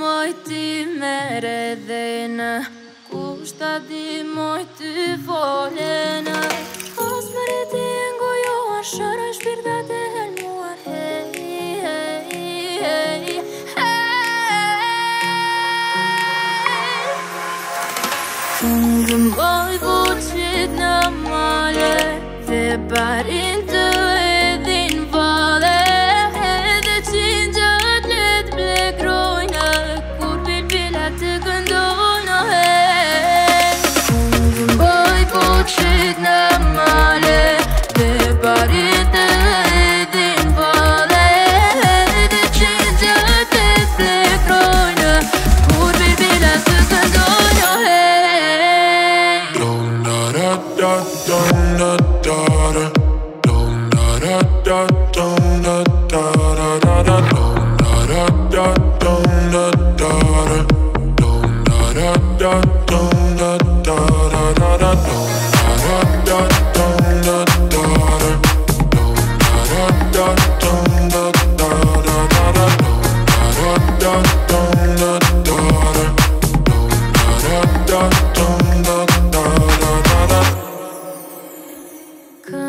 Moiti meredena, kustati moiti voljena. Këngë moj vuqit në male. Dhe parin të done.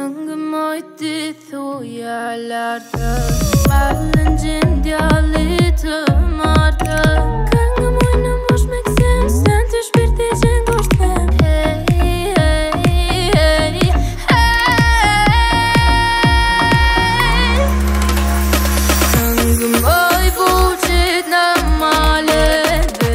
Më mojti thuja lartë. Pas në gjendja litë martë. Këngë moj në mosh me kësim Së në të shpirti që në Hey, hey, hey, hey Këngë moj në male Dhe